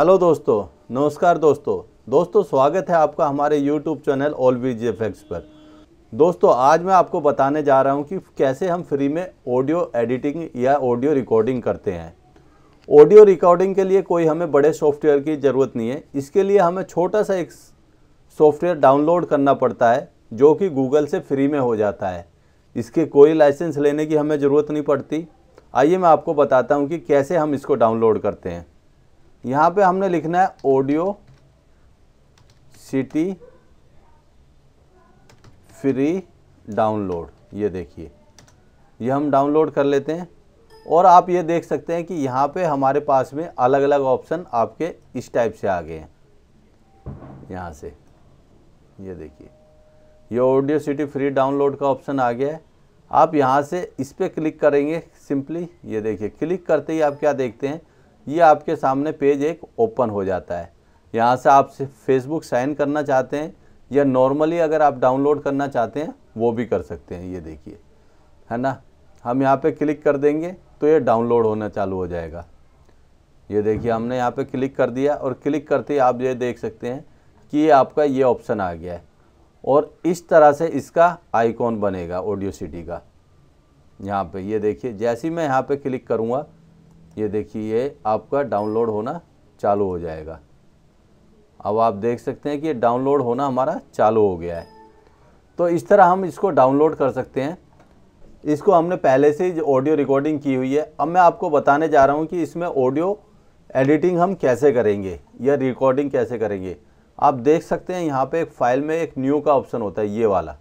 Hello दोस्तों, नमस्कार दोस्तों। दोस्तों, स्वागत है आपका हमारे यूट्यूब चैनल ऑल वी पर। दोस्तों, आज मैं आपको बताने जा रहा हूँ कि कैसे हम फ्री में ऑडियो एडिटिंग या ऑडियो रिकॉर्डिंग करते हैं। ऑडियो रिकॉर्डिंग के लिए कोई हमें बड़े सॉफ्टवेयर की ज़रूरत नहीं है। इसके लिए हमें छोटा सा एक सॉफ्टवेयर डाउनलोड करना पड़ता है, जो कि गूगल से फ्री में हो जाता है। इसके कोई लाइसेंस लेने की हमें ज़रूरत नहीं पड़ती। आइए मैं आपको बताता हूँ कि कैसे हम इसको डाउनलोड करते हैं। यहाँ पे हमने लिखना है ऑडियो सिटी फ्री डाउनलोड ये देखिए। ये हम डाउनलोड कर लेते हैं और आप ये देख सकते हैं कि यहाँ पे हमारे पास में अलग अलग ऑप्शन आपके इस टाइप से आ गए हैं। यहाँ से, ये देखिए। ये ऑडियो सिटी फ्री डाउनलोड का ऑप्शन आ गया है। आप यहाँ से इस पर क्लिक करेंगे सिंपली ये देखिए। क्लिक करते ही आप क्या देखते हैं? ये आपके सामने पेज एक ओपन हो जाता है। यहाँ से आप फेसबुक साइन करना चाहते हैं या नॉर्मली अगर आप डाउनलोड करना चाहते हैं, वो भी कर सकते हैं, ये देखिए। है ना? हम यहाँ पे क्लिक कर देंगे तो ये डाउनलोड होना चालू हो जाएगा। ये देखिए, हमने यहाँ पे क्लिक कर दिया और क्लिक करते ही आप ये देख सकते हैं कि ये आपका ये ऑप्शन आ गया है। और इस तरह से इसका आइकॉन बनेगा ऑडियो सिटी का। यहाँ पे, ये देखिए, जैसे ही मैं यहाँ पे क्लिक करूँगा ये देखिए, ये आपका डाउनलोड होना चालू हो जाएगा। अब आप देख सकते हैं कि ये डाउनलोड होना हमारा चालू हो गया है। तो इस तरह हम इसको डाउनलोड कर सकते हैं। इसको हमने पहले से ही ऑडियो रिकॉर्डिंग की हुई है। अब मैं आपको बताने जा रहा हूँ कि इसमें ऑडियो एडिटिंग हम कैसे करेंगे या रिकॉर्डिंग कैसे करेंगे। आप देख सकते हैं यहाँ पे एक फ़ाइल में एक न्यू का ऑप्शन होता है, ये वाला।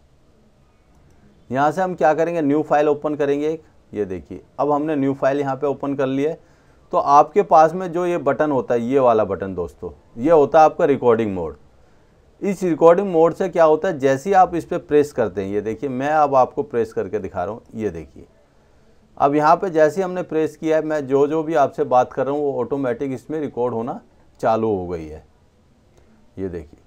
यहाँ से हम क्या करेंगे, न्यू फ़ाइल ओपन करेंगे एक। ये देखिए, अब हमने न्यू फ़ाइल यहाँ पे ओपन कर लिया है। तो आपके पास में जो ये बटन होता है, ये वाला बटन दोस्तों, ये होता है आपका रिकॉर्डिंग मोड इस रिकॉर्डिंग मोड से क्या होता है, जैसे ही आप इस पर प्रेस करते हैं, ये देखिए, मैं अब आपको प्रेस करके दिखा रहा हूँ, ये देखिए। अब यहाँ पे जैसे हमने प्रेस किया है, मैं जो जो भी आपसे बात कर रहा हूँ, वो ऑटोमेटिक इसमें रिकॉर्ड होना चालू हो गई है। ये देखिए।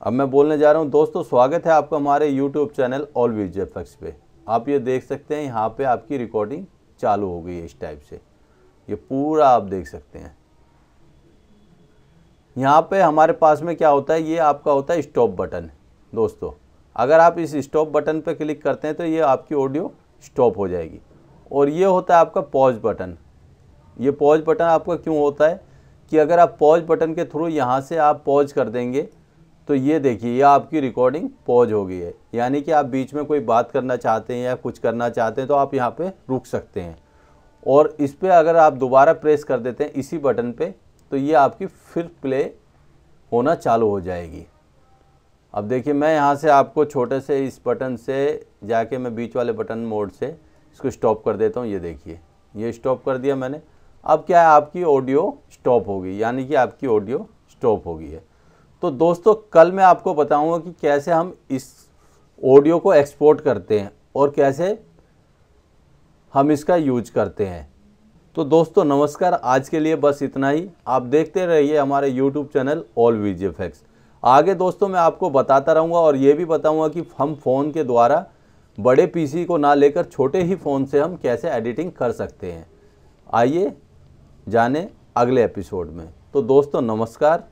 अब मैं बोलने जा रहा हूँ, दोस्तों, स्वागत है आपका हमारे यूट्यूब चैनल ऑल वीज पे। आप ये देख सकते हैं, यहाँ पे आपकी रिकॉर्डिंग चालू हो गई है इस टाइप से। ये पूरा आप देख सकते हैं। यहाँ पे हमारे पास में क्या होता है, ये आपका होता है स्टॉप बटन दोस्तों, अगर आप इस स्टॉप बटन पे क्लिक करते हैं तो ये आपकी ऑडियो स्टॉप हो जाएगी। और ये होता है आपका पॉज बटन ये पॉज बटन आपका क्यों होता है कि अगर आप पॉज बटन के थ्रू यहाँ से आप पॉज कर देंगे तो ये देखिए, ये आपकी रिकॉर्डिंग पॉज हो गई है। यानी कि आप बीच में कोई बात करना चाहते हैं या कुछ करना चाहते हैं तो आप यहाँ पे रुक सकते हैं। और इस पर अगर आप दोबारा प्रेस कर देते हैं इसी बटन पे तो ये आपकी फिर प्ले होना चालू हो जाएगी। अब देखिए, मैं यहाँ से आपको छोटे से इस बटन से जाके मैं बीच वाले बटन मोड से इसको स्टॉप कर देता हूँ। ये देखिए, ये स्टॉप कर दिया मैंने। अब क्या है, आपकी ऑडियो स्टॉप होगी यानी कि आपकी ऑडियो स्टॉप हो गई है। तो दोस्तों, कल मैं आपको बताऊँगा कि कैसे हम इस ऑडियो को एक्सपोर्ट करते हैं और कैसे हम इसका यूज़ करते हैं। तो दोस्तों, नमस्कार। आज के लिए बस इतना ही। आप देखते रहिए हमारे यूट्यूब चैनल ऑल वीजी आगे दोस्तों, मैं आपको बताता रहूँगा और ये भी बताऊँगा कि हम फ़ोन के द्वारा बड़े पीसी को ना लेकर छोटे ही फ़ोन से हम कैसे एडिटिंग कर सकते हैं। आइए जाने अगले एपिसोड में। तो दोस्तों, नमस्कार।